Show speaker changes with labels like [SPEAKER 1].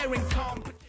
[SPEAKER 1] Staring competition.